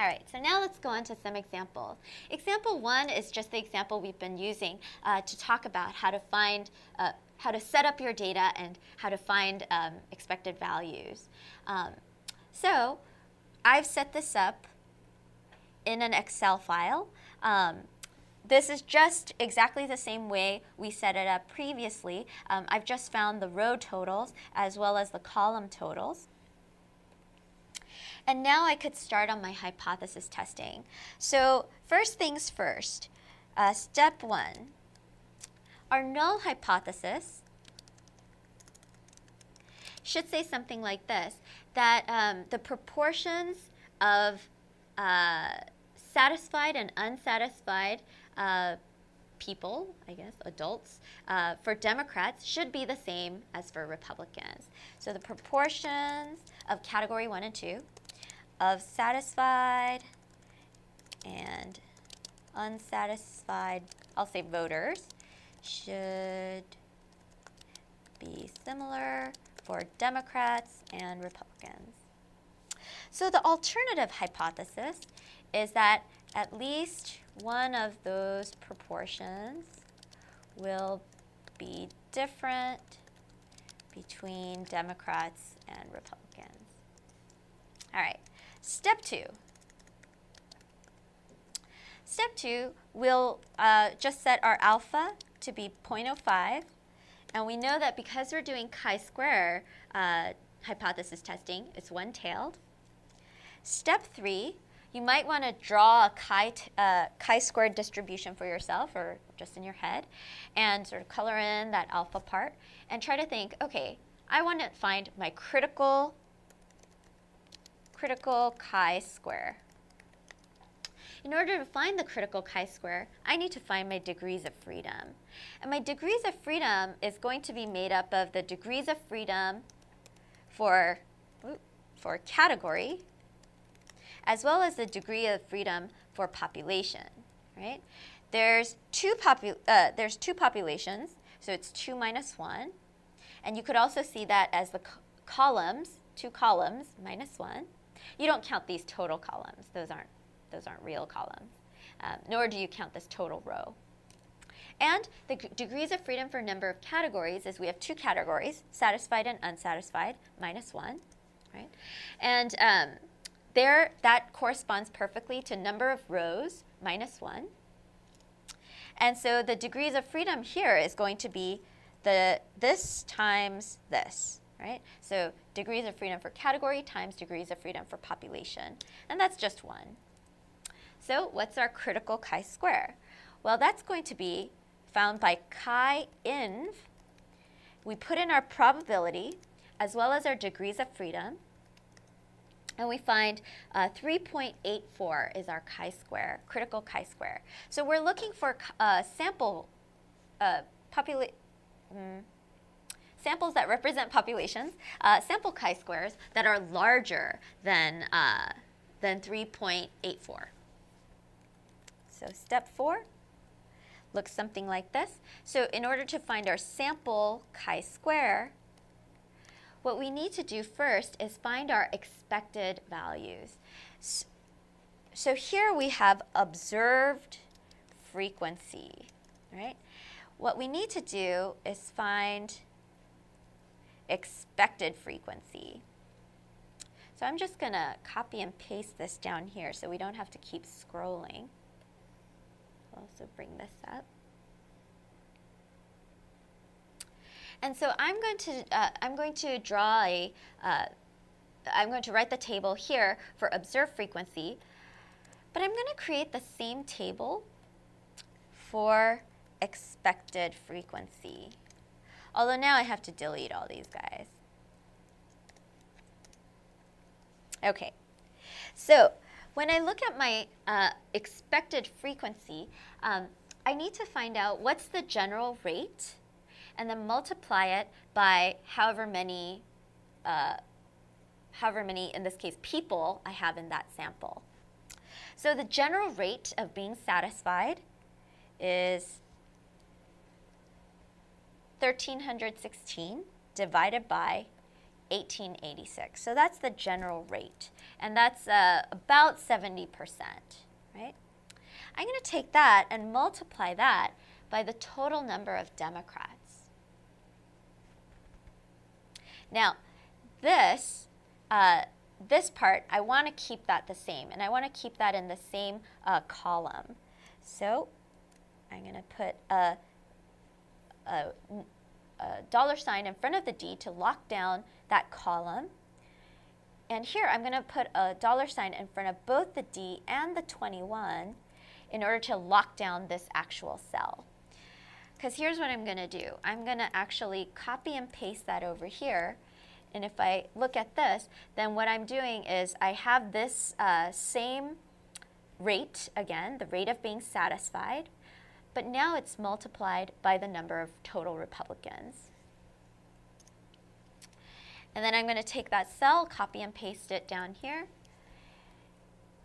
All right, so now let's go on to some examples. Example one is just the example we've been using uh, to talk about how to find, uh, how to set up your data and how to find um, expected values. Um, so I've set this up in an Excel file. Um, this is just exactly the same way we set it up previously. Um, I've just found the row totals as well as the column totals. And now I could start on my hypothesis testing. So first things first, uh, step one, our null hypothesis should say something like this, that um, the proportions of uh, satisfied and unsatisfied uh, people, I guess, adults, uh, for Democrats should be the same as for Republicans. So the proportions of category one and two of satisfied and unsatisfied, I'll say voters, should be similar for Democrats and Republicans. So the alternative hypothesis is that at least one of those proportions will be different between Democrats and Republicans. All right, Step two. Step two, we'll uh, just set our alpha to be 0.05. And we know that because we're doing chi-square uh, hypothesis testing, it's one-tailed. Step three, you might want to draw a chi, uh, chi-squared distribution for yourself or just in your head and sort of color in that alpha part and try to think, okay, I want to find my critical critical chi-square. In order to find the critical chi-square, I need to find my degrees of freedom. And my degrees of freedom is going to be made up of the degrees of freedom for, for category, as well as the degree of freedom for population, right? There's two, popu uh, there's two populations, so it's 2 minus 1. And you could also see that as the co columns, two columns minus 1. You don't count these total columns. Those aren't, those aren't real columns. Um, nor do you count this total row. And the degrees of freedom for number of categories is we have two categories, satisfied and unsatisfied, minus one, right? And um, there, that corresponds perfectly to number of rows, minus one. And so the degrees of freedom here is going to be the this times this, right? So degrees of freedom for category times degrees of freedom for population. And that's just one. So what's our critical chi-square? Well, that's going to be found by chi-inv. We put in our probability as well as our degrees of freedom. And we find uh, 3.84 is our chi-square, critical chi-square. So we're looking for uh, sample uh. Mm, samples that represent populations, uh, sample chi-squares that are larger than, uh, than 3.84. So step four looks something like this. So in order to find our sample chi-square, what we need to do first is find our expected values. So here we have observed frequency, right? What we need to do is find expected frequency. So I'm just going to copy and paste this down here so we don't have to keep scrolling. I'll also bring this up. And so I'm going to, uh, I'm going to draw a, uh, I'm going to write the table here for observed frequency, but I'm going to create the same table for expected frequency. Although now I have to delete all these guys. Okay, so when I look at my uh, expected frequency, um, I need to find out what's the general rate and then multiply it by however many, uh, however many, in this case, people I have in that sample. So the general rate of being satisfied is 1316 divided by 1886. So that's the general rate, and that's uh, about 70%, right? I'm going to take that and multiply that by the total number of Democrats. Now, this, uh, this part, I want to keep that the same, and I want to keep that in the same uh, column. So I'm going to put a, a, a dollar sign in front of the D to lock down that column. And here I'm going to put a dollar sign in front of both the D and the 21 in order to lock down this actual cell. Because here's what I'm going to do. I'm going to actually copy and paste that over here. And if I look at this, then what I'm doing is I have this uh, same rate, again, the rate of being satisfied, but now it's multiplied by the number of total Republicans. And then I'm going to take that cell, copy and paste it down here.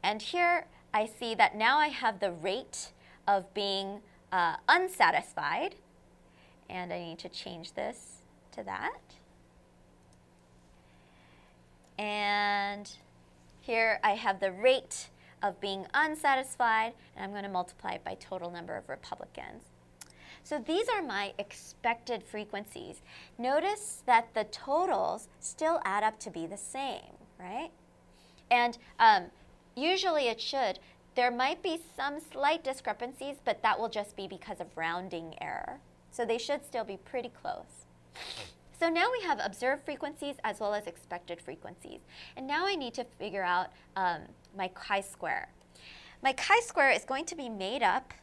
And here I see that now I have the rate of being uh, unsatisfied. And I need to change this to that. And here I have the rate of being unsatisfied, and I'm going to multiply it by total number of Republicans. So these are my expected frequencies. Notice that the totals still add up to be the same, right? And um, usually it should. There might be some slight discrepancies, but that will just be because of rounding error. So they should still be pretty close. So now we have observed frequencies as well as expected frequencies. And now I need to figure out um, my chi-square. My chi-square is going to be made up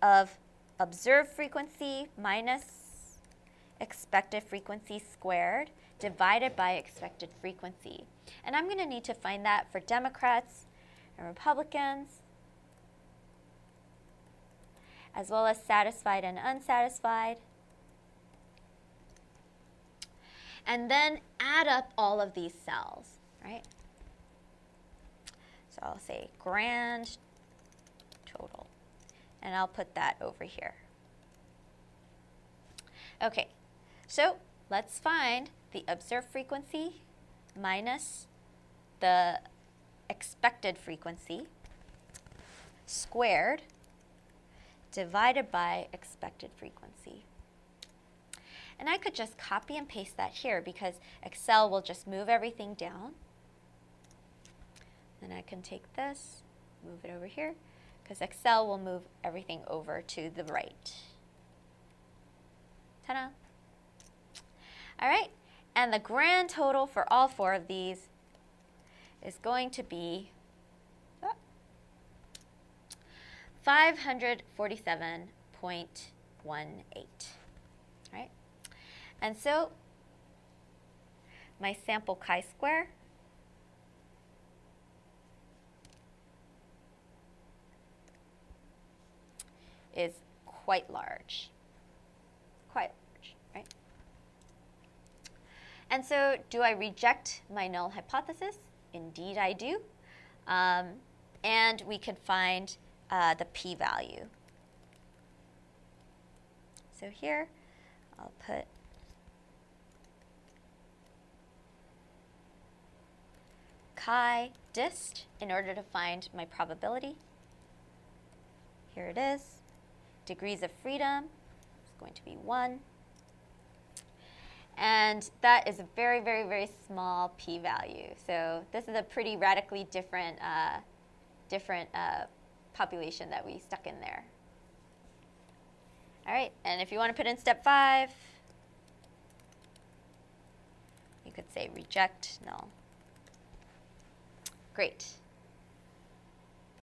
of observed frequency minus expected frequency squared divided by expected frequency. And I'm going to need to find that for Democrats and Republicans as well as satisfied and unsatisfied. And then add up all of these cells, right? So I'll say grand total, and I'll put that over here. Okay, so let's find the observed frequency minus the expected frequency squared divided by expected frequency. And I could just copy and paste that here because Excel will just move everything down. Then I can take this, move it over here, because Excel will move everything over to the right. Ta-da! All right, and the grand total for all four of these is going to be 547.18, right? And so my sample chi-square is quite large. Quite large, right? And so do I reject my null hypothesis? Indeed I do. Um, and we can find uh, the p-value. So here, I'll put chi dist in order to find my probability. Here it is. Degrees of freedom is going to be 1. And that is a very, very, very small p-value. So this is a pretty radically different, uh, different uh, population that we stuck in there. All right, and if you want to put in step five, you could say reject null. Great.